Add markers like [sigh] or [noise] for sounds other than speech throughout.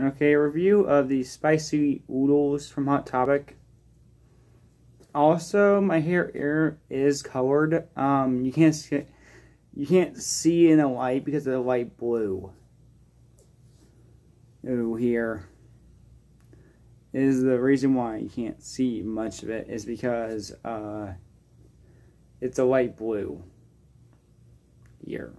Okay, review of the spicy oodles from Hot Topic. Also, my hair is colored. Um, you can't see, you can't see in the light because of the light blue. Ooh, here is the reason why you can't see much of it is because uh, it's a light blue here.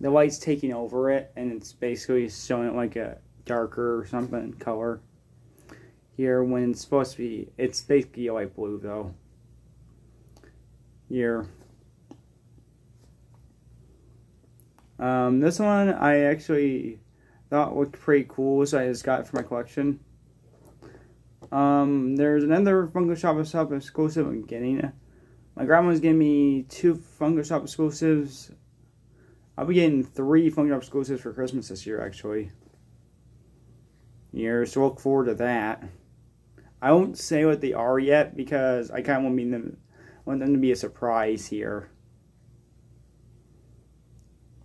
The light's taking over it, and it's basically showing it like a darker or something color. Here when it's supposed to be it's basically light blue though. Here. Um, this one I actually thought looked pretty cool so I just got it for my collection. Um, there's another Funko Shop exclusive I'm getting. My grandma's giving me two Funko Shop exclusives I'll be getting three Funko Shop exclusives for Christmas this year actually year, so look forward to that. I won't say what they are yet because I kind of want them, want them to be a surprise here.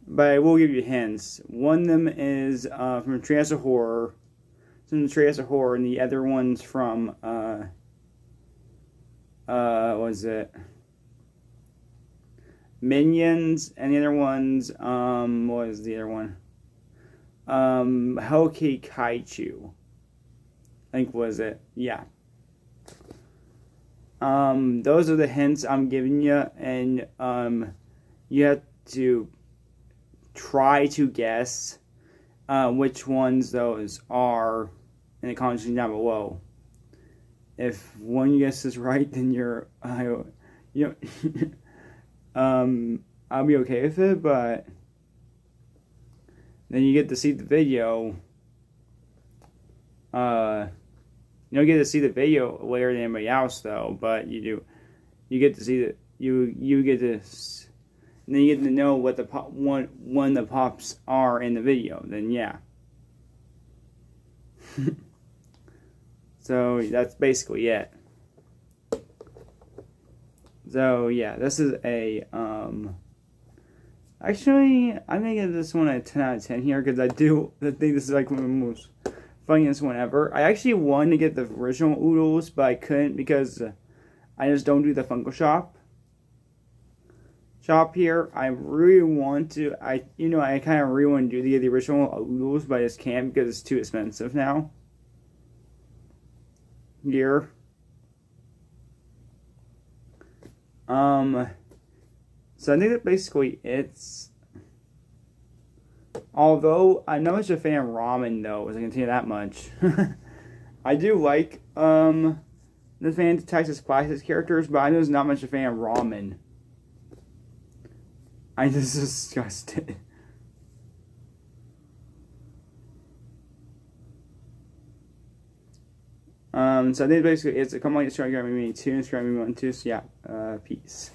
But I will give you hints. One of them is uh, from Treehouse of Horror. It's from Treehouse of Horror, and the other one's from, uh, uh, what was it? Minions, and the other one's, um, what was the other one? um, Helki Kaiju. I think was it. Yeah. Um, those are the hints I'm giving you, and um, you have to try to guess uh, which ones those are in the comments down below. If one guess is [laughs] right, then you're, uh, you know, [laughs] um, I'll be okay with it, but then you get to see the video. Uh, you don't get to see the video later than anybody else though, but you do. You get to see that you you get to. And then you get to know what the pop, one one the pops are in the video. Then yeah. [laughs] so that's basically it. So yeah, this is a um Actually, I'm gonna give this one a 10 out of 10 here because I do I think this is like one of the most funniest one ever. I actually wanted to get the original oodles, but I couldn't because I just don't do the Funko Shop shop here. I really want to. I you know I kind of really want to do the the original oodles, but I just can't because it's too expensive now. Here. Um. So I think that basically it's. Although I'm not much a fan of ramen though, as I can tell you that much. [laughs] I do like um the Fantasy Texas Classics characters, but I'm just not much a fan of ramen. I [laughs] just disgusted. Um, so I think basically it's a come on, Instagram, me two, and Instagram, me one, two. So yeah, uh, peace.